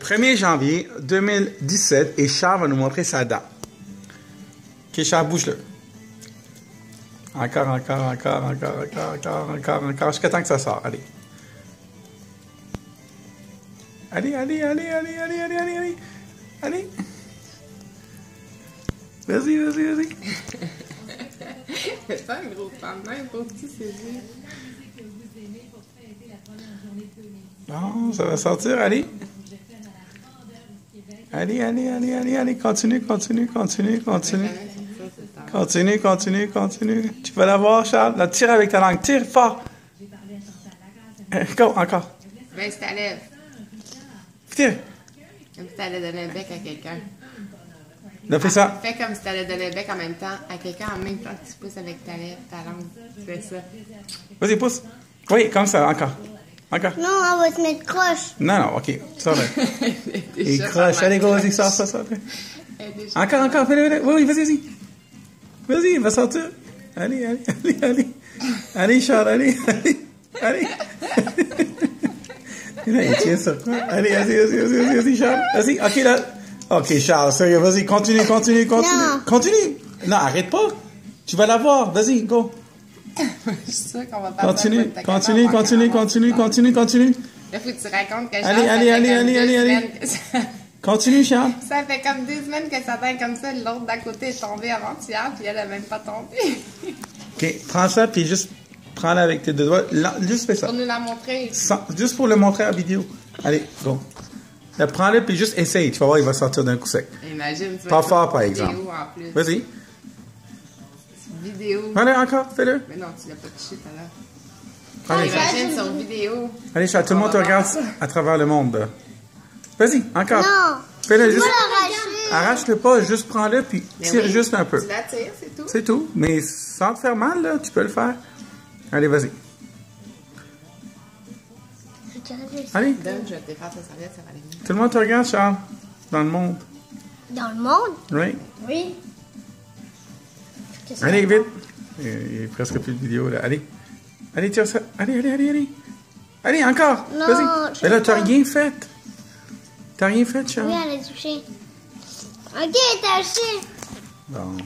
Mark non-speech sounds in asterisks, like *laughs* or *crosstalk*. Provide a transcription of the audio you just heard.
1er janvier 2017 et Charles va nous montrer sa dent. Ok, Charles, bouge-le. Encore, encore, encore, encore, encore, encore, encore, encore, jusqu'à temps que ça sort. Allez. Allez, allez, allez, allez, allez, allez, allez, allez. Allez. Vas-y, vas-y, vas-y. *laughs* C'est pas un gros même pour petit saisir. Non, ça va sortir, allez. Allez, allez, allez, allez, allez, continue, continue, continue, continue. Continue, continue, continue. Tu vas l'avoir, Charles. Là, tire avec ta langue. Tire fort. Encore, encore. Ben, si t'allais, Tire. comme si t'allais donner un bec à quelqu'un. Là, fais ça. Fais comme si t'allais donner un bec en même temps à quelqu'un en même temps que tu pousses avec ta lèvre, ta langue. Fais ça. Vas-y, pousse. Oui, comme ça, encore. Encore. Non, on va se mettre croche. Non, non, ok. Ça va. Et croche. Allez, go, vas-y, sors, sors, sors. Encore, encore, fais-le, fais-le. Oui, oui, vas-y, vas-y. Vas-y, il va sortir. Allez, allez, allez, allez. Allez, Charles, allez, allez, allez. Là, il tient sur quoi? Allez, vas-y, vas-y, vas-y, vas-y, vas-y, Charles. Vas-y, ok, là. Ok, Charles, sérieux, vas-y, continue, continue, continue. Non. Continue. Non, arrête pas. Tu vas l'avoir. Vas-y, go. *laughs* Continue, continue, continue, continue, continue, continue. Là, faut que tu racontes que Allez, allez, allez, allez, allez, allez. *laughs* Continue, Charles. Ça fait comme deux semaines que ça tient comme ça. L'autre d'à côté est tombé avant-hier, puis elle a même pas tombé. *laughs* Ok, prends ça, puis juste prends-la avec tes deux doigts. Là, juste fais ça. Pour nous la montrer. Sans- juste pour le montrer à la vidéo. Allez, go. Prends-le, puis juste essaye. Tu vas voir, il va sortir d'un coup sec. Imagine. Pas fort, par exemple. Vas-y. Vidéo. Allez, encore, fais-le. Mais non, tu l'as pas touché tout à l'heure. Allez, Imagine sur vidéo. allez, Charles, tout le monde te regarde à travers le monde. Vas-y, encore. Non. Fais-le juste. Arrache-le pas, juste prends-le, puis Mais tire oui, juste un peu. Tu la tires, c'est tout. C'est tout. Mais sans te faire mal, là, tu peux le faire. Allez, vas-y. Allez. Donne, je vais te faire ta serviette, ça va aller mieux. Tout le monde te regarde, Charles. Dans le monde. Dans le monde? Oui. Oui. Allez, vite. Il il y a presque plus de vidéo, là. Allez. Allez, tire ça. Allez, allez, allez, allez. Allez, encore. Non, Vas-y. Mais là, sais t'as rien fait. T'as rien fait, Charles. Oui, elle a touché. Ok, t'as touché. Bon.